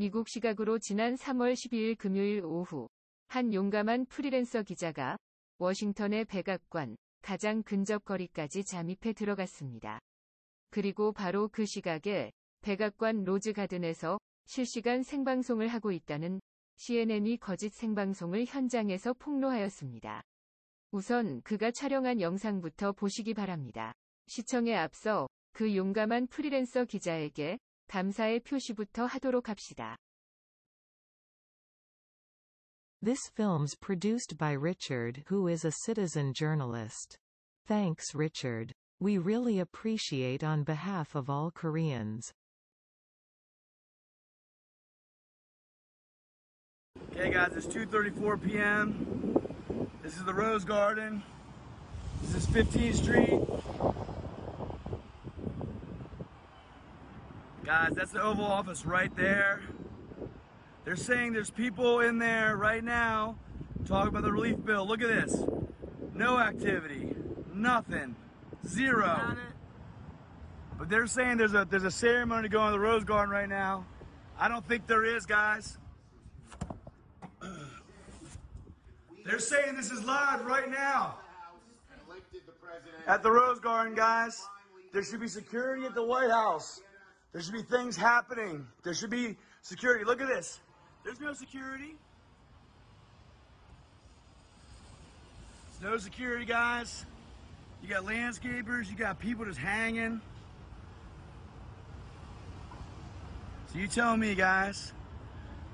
미국 시각으로 지난 3월 12일 금요일 오후 한 용감한 프리랜서 기자가 워싱턴의 백악관 가장 근접 거리까지 잠입해 들어갔습니다. 그리고 바로 그 시각에 백악관 로즈 가든에서 실시간 생방송을 하고 있다는 CNN이 거짓 생방송을 현장에서 폭로하였습니다. 우선 그가 촬영한 영상부터 보시기 바랍니다. 시청에 앞서 그 용감한 프리랜서 기자에게 감사의 표시부터 하도록 합시다. This film's produced by Richard who is a citizen journalist. Thanks Richard. We really appreciate on behalf of all Koreans. Okay guys, it's 2.34 p.m. This is the Rose Garden. This is 15th Street. Guys, that's the Oval Office right there. They're saying there's people in there right now talking about the relief bill. Look at this. No activity. Nothing. Zero. But they're saying there's a there's a ceremony going on in the Rose Garden right now. I don't think there is, guys. They're saying this is live right now at the Rose Garden, guys. There should be security at the White House. There should be things happening. There should be security. Look at this. There's no security. There's no security, guys. You got landscapers. You got people just hanging. So you tell me, guys.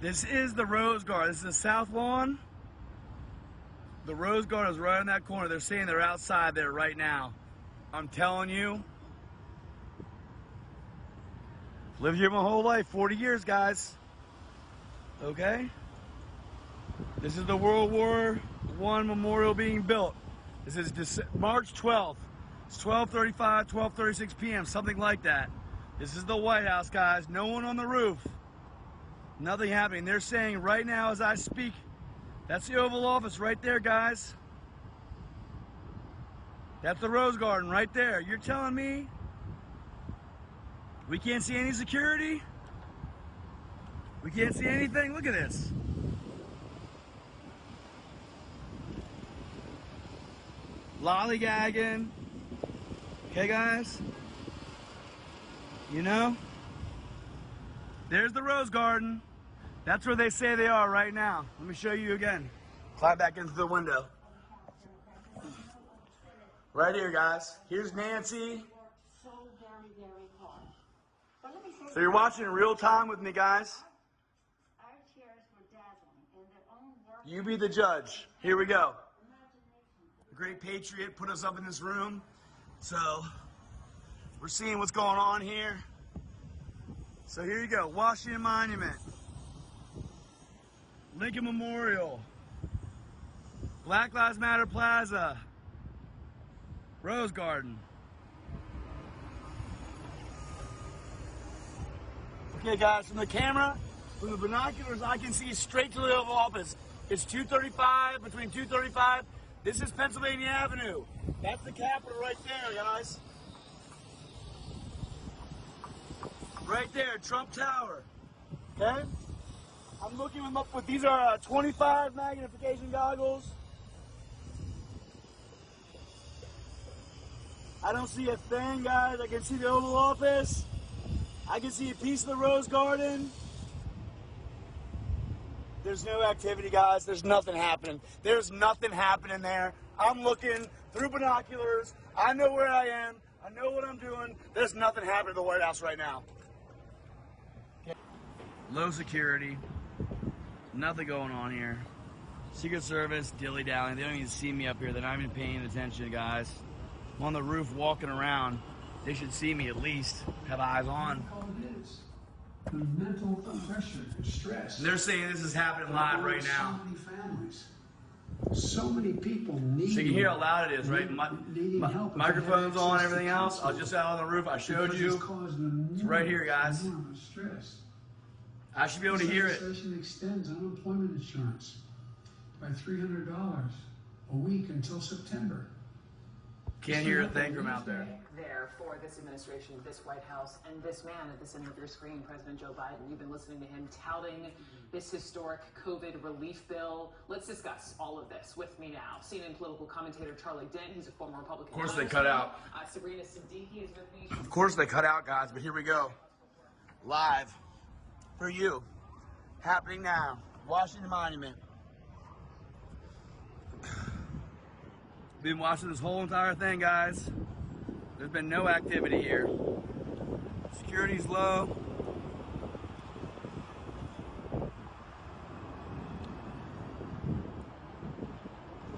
This is the Rose Garden. This is the South Lawn. The Rose Garden is right in that corner. They're saying they're outside there right now. I'm telling you. Lived here my whole life, 40 years, guys. Okay? This is the World War One memorial being built. This is March 12th. It's 12:35, 12:36 p.m., something like that. This is the White House, guys. No one on the roof. Nothing happening. They're saying right now, as I speak, that's the Oval Office right there, guys. That's the Rose Garden right there. You're telling me we can't see any security? We can't see anything? Look at this. Lollygagging. Okay, guys? You know? There's the Rose Garden. That's where they say they are right now. Let me show you again. Climb back into the window. Right here, guys. Here's Nancy. so very, very hard. But let me say, So you're watching in real time with me, guys. our chairs were dazzling in their own work. You be the judge. Here we go. The great patriot put us up in this room. So we're seeing what's going on here. So here you go. Washington Monument. Lincoln Memorial. Black Lives Matter Plaza. Rose Garden. Okay, guys, from the camera, from the binoculars, I can see straight to the Oval Office. It's 235, between 235. This is Pennsylvania Avenue. That's the Capitol right there, guys. Right there, Trump Tower. Okay? I'm looking them up with these are uh, 25 magnification goggles. I don't see a thing, guys. I can see the Oval Office. I can see a piece of the Rose Garden. There's no activity, guys. There's nothing happening. There's nothing happening there. I'm looking through binoculars. I know where I am. I know what I'm doing. There's nothing happening at the White House right now. Low security. Nothing going on here. Secret Service, dilly dallying. They don't even see me up here. They're not even paying attention, guys. I'm on the roof walking around. They should see me at least. Have eyes on. The mental pressure stress. They're saying this is happening live right now. So many families. So many people need. So you hear how loud it is, right? Mi- help. microphones on, everything else. I was just out on the roof. I showed you. It's right here, guys. I should be able to hear it. extends unemployment insurance by three hundred dollars a week until September. Can't hear a thing from out there. there for this administration, this White House, and this man at the center of your screen, President Joe Biden. You've been listening to him touting this historic COVID relief bill. Let's discuss all of this with me now. CNN political commentator Charlie Dent, he's a former Republican. Of course they cut out. Uh, Sabrina Siddiqui is with me. Of course they cut out, guys, but here we go. Live for you. Happening now. Washington Monument. Been watching this whole entire thing, guys. There's been no activity here. Security's low.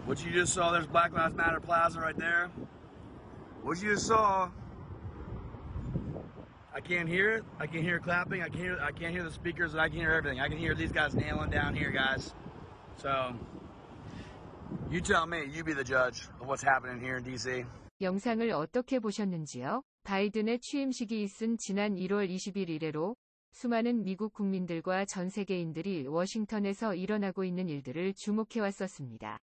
What you just saw, there's Black Lives Matter Plaza right there. What you just saw I can't hear it. I can hear clapping. I can hear. I can't hear the speakers, and I can hear everything. I can hear these guys nailing down here, guys. So, you tell me. You be the judge of what's happening here in D.C. 영상을 어떻게 보셨는지요? 바이든의 취임식이 있은 지난 1월 20일 이래로 수많은 미국 국민들과 전 세계인들이 워싱턴에서 일어나고 있는 일들을 주목해 왔었습니다.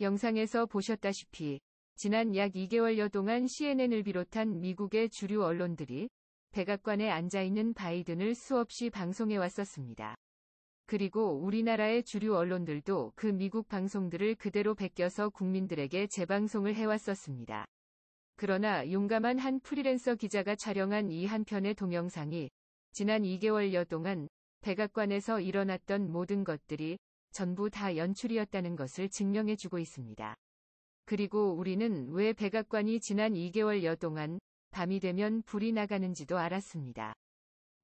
영상에서 보셨다시피 지난 약 2개월여 동안 CNN을 비롯한 미국의 주류 언론들이 백악관에 앉아 있는 바이든을 수없이 방송해 왔었습니다. 그리고 우리나라의 주류 언론들도 그 미국 방송들을 그대로 베껴서 국민들에게 재방송을 해왔었습니다. 그러나 용감한 한 프리랜서 기자가 촬영한 이 한 편의 동영상이 지난 2개월여 동안 백악관에서 일어났던 모든 것들이 전부 다 연출이었다는 것을 증명해주고 있습니다. 그리고 우리는 왜 백악관이 지난 2개월여 동안 밤이 되면 불이 나가는지도 알았습니다.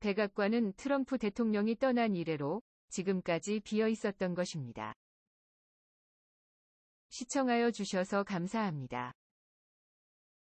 백악관은 트럼프 대통령이 떠난 이래로 지금까지 비어 있었던 것입니다. 시청하여 주셔서 감사합니다.